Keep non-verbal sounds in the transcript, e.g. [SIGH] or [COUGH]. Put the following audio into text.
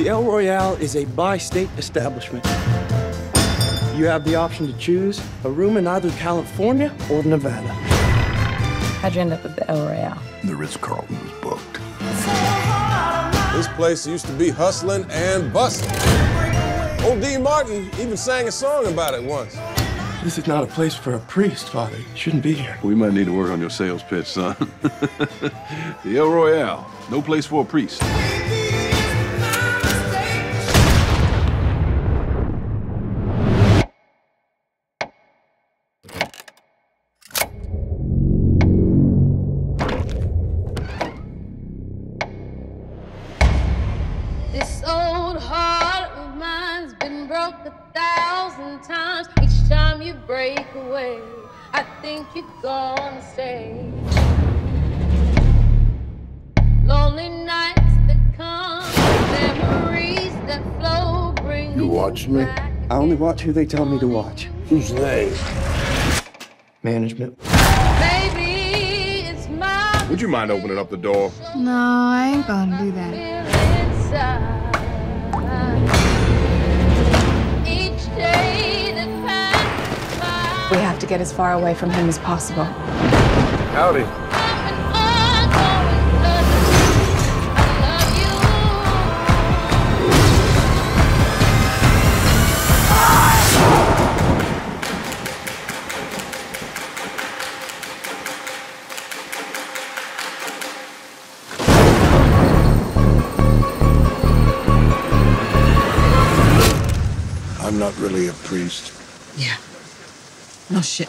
The El Royale is a bi-state establishment. You have the option to choose a room in either California or Nevada. How'd you end up at the El Royale? The Ritz-Carlton was booked. This place used to be hustling and bustling. Old Dean Martin even sang a song about it once. This is not a place for a priest, Father. You shouldn't be here. We might need to work on your sales pitch, son. [LAUGHS] the El Royale, no place for a priest. Broke a thousand times. Each time you break away, I think you're gonna stay. Lonely nights that come, memories that flow, bring You watching me? I only watch who they tell me to watch. Who's they? Management. Maybe it's my Would you mind opening up the door? No, I ain't gonna do that. We have to get as far away from him as possible. Howdy. I'm not really a priest. Yeah. No shit.